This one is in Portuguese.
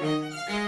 Música